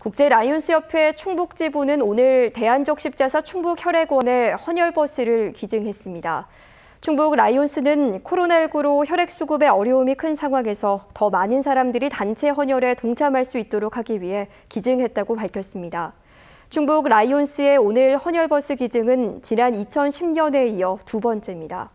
국제 라이온스 협회 충북지부는 오늘 대한적 십자사 충북혈액원에 헌혈버스를 기증했습니다. 충북 라이온스는 코로나19로 혈액 수급에 어려움이 큰 상황에서 더 많은 사람들이 단체 헌혈에 동참할 수 있도록 하기 위해 기증했다고 밝혔습니다. 충북 라이온스의 오늘 헌혈버스 기증은 지난 2010년에 이어 두 번째입니다.